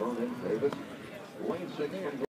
Vernon Davis. Lane six